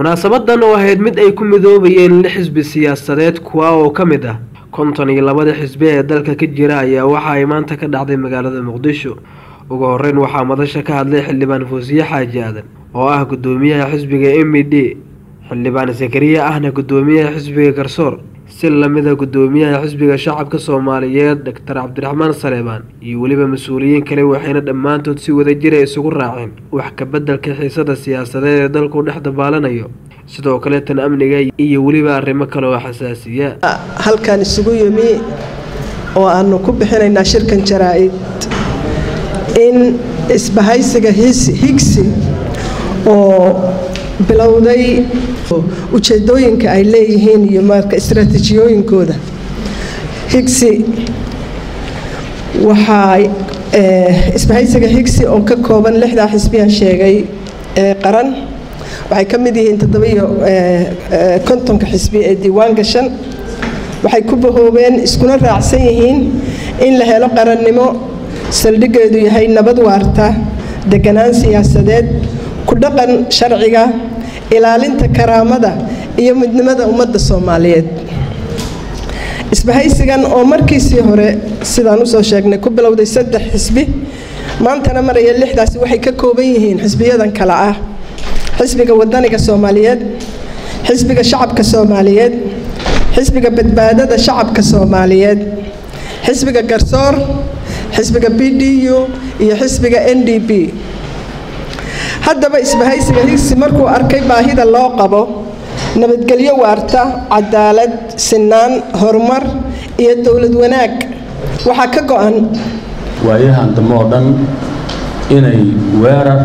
munaasabadan oo ahayd mid ay ku midoobayeen lix xisbi siyaasadeed kuwa oo ka mid ah konton iyo labada xisbi ee dalka ka jira ayaa waxa ay maanta ka dhacday magaalada muqdisho. Ugu horeyn waxaa madasha ka hadlay xildhibaan fuusiye xaaji aadan oo ah gudoomiyaha xisbiga m e d xildhibaan zakariya ahna gudoomiyaha xisbiga garsoor si lamida gudoomiyaha xisbiga shacabka soomaaliyeed doctor cabdiraxmaan saleebaan iyo weliba mas'uuliyiin kale waxayna dhammaantood si wadajira isugu raaceen wax kabeddelka xiisada siyaasadeed ee dalku dhex dabaalanayo sidoo kale tan amniga iyo weliba arrimo kale oo xasaasiya. Halkan isugu yimi oo aanu ku bixinaynaa shirkan jaraa-id in isbahaysiga higsi oo bilowday ujeedooyinka ay leeyihiin iyo marka istaraatiijiyooyinkooda. Higsi waxaa isbahaysiga higsi oo ka kooban lixdaa xisbiyaan sheegay ee qaran. Waxay ka mid yihiin toddobiyo kontonka xisbi ee diiwaan gashan waxay ku bahoobeen iskuna raacsan yihiin in la helo qarannimo saldhiggeedu yahay nabad waarta deganaan siyaasadeed ku dhaqan sharciga ilaalinta karaamada iyo midnimada ummadda soomaaliyeed. Isbahaysigan oo markiisii hore sidaan u soo sheegnay ku bilowday saddex xisbi maantana maraya lixdaasi waxay ka kooban yihiin xisbiyadan kale ah. Xisbiga wadaniga soomaaliyeed xisbiga shacabka soomaaliyeed xisbiga badbaadada shacabka soomaaliyeed xisbiga garsoor xisbiga b d u iyo xisbiga n d b haddaba isbahaysiga higsi markuu arkay baahida loo qabo nabadgelyo waarta cadaalad sinaan horumar iyo dowlad wanaag. Waxaa ka go-an waayahan dambe oo dhan inay weerar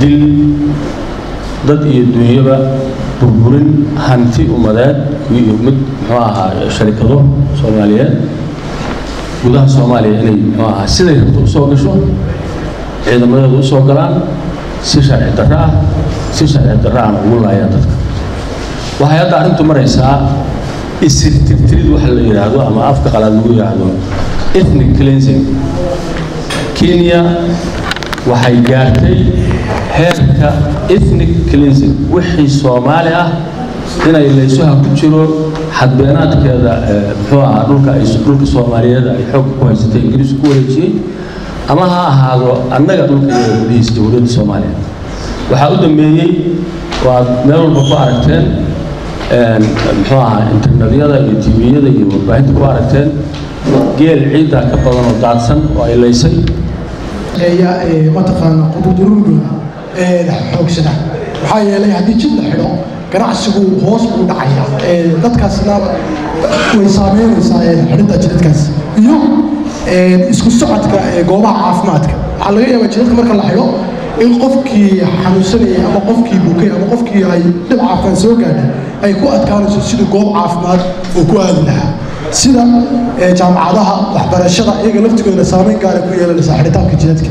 dil dad iyo dunyaba burburin hanti ummadeed iyo mid muxuu ahaa sharikado soomaaliyeed gudaha soomaaliya inay muxuu ahaa siday rabto u soo gasho ciidamadeedu u soo galaan si sharci darro ah si sharci darro ugu laayaan dadka waxay hadda arrintu maraysaa isirtirtirid waxa la yidhaahdo ama afka qalaad lagu yidhaahdo ethnic cleansing kenya waxay gaartay heerka ethnic cleansing wixii soomaali ah inay laysuha ku jiro xadbeenaadkeeda muxuu ahaa dhulka dhulka soomaaliyeed ay xoogka ku haysatay ingiriisku ku wareejiyey ama ha ahaado annaga dhulka iyo gudihiisa dowladda soomaaliya waxaa u dambeeyey waad meel walba ku aragteen muxuu ahaa internetyada iyo tviyada iyo warbaahinta ku aragteen geel ciiddaa ka badan oo daadsan oo ay laysay. Mataqaana qududuruurgooda xoogsada. Waxaa yeelay haddii jid la xidho ganacsigu hoos buu dhacaya. Dadkaasna way saameynaysaa xidhidda jidadkaas. Iyo isku socodka goobaha caafimaadka. Waxaa laga yaabaa jidadka marka la in qofkii xanuunsanayay ama qofkii bukay ama qofkii ay dhib caafimaad soo gaadhay ay ku adkaanayso sidii goob caafimaad uu ku aadi lahaa. Sida jaamacadaha waxbarashada iyaga laftigooda saameyn gaara ku yeelanaysa xidhitaanka jidadka.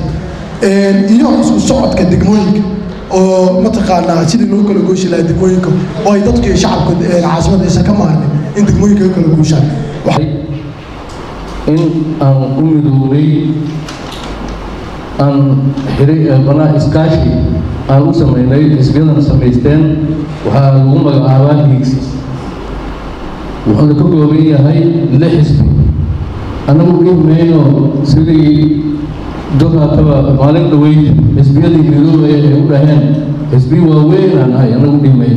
Iyo isku socodka degmooyinka oo mataqaanaa sidii loo kala gooshi lahaa degmooyinka oo ay dadku iyo shacabka caasimada ka maarmin in degmooyinka kala gooshaan in aan u midoobay aan banaa iskaashi aan u samaynay xisbiyadan samaysteen waxaa lagu magacaabaa hiigsi wuxuuna ka kooban yahay lix xisbi. Annagu dhigmayno sidii dokaataba maalin dhaweyd xisbiyadii midoobay ay u dhaheen xisbi waaweyn aan nahay annagu dhigmay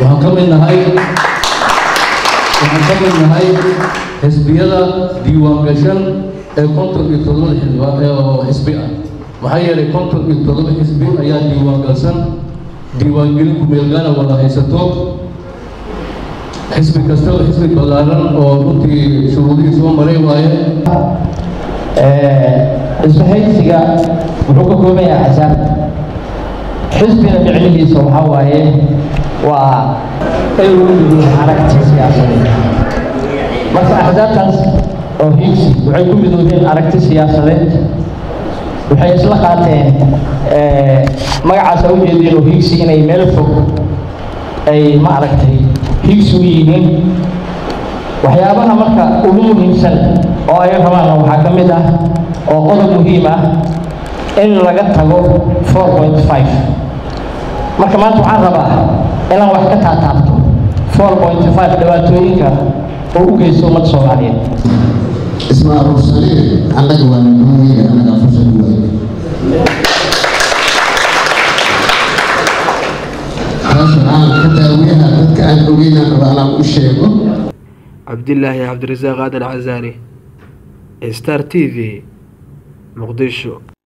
waxaan ka mid nahay waxaan ka mid nahay xisbiyada diiwaan gashan ee konton iyo toddoba xisbi ah maxaa yeelay konton iyo toddoba xisbi ayaa diiwaan galsan diiwaangelin kumeelgaana wada haysato xisbi kastaba xisbi ballaaran oo runtii shuruudihii soo maray waaye isbahaysiga wuxuu ka kooban yahay axsaab xisbiga micnihiisa waxaa waaye waa in lagu siyaasadeed marka oo hiigsi waxay ku midoobeen aragti siyaasadeed waxay isla qaateen magacaas a ujeedeen oo hiigsi inay meel fog ay ma aragtay. Hiigsi u yihiin waxyaabaha marka ugu muhiimsan oo ay rabaan waxaa ka mid ah oo qodob muhiim ah in laga tago 4.5 marka maanta waxaan rabaa inaan wax ka taataabto four point five dhibaatooyinka oo u geysto ummadda soomaaliyeed isma aruursaneen annaga waa naduumiga annaga fursad u waayay taas waxaan ka daawiyaha dadka aan ogeynaan raba anaan u sheego cabdilaahi cabdirasaaq aadan casaani star t v muqdisho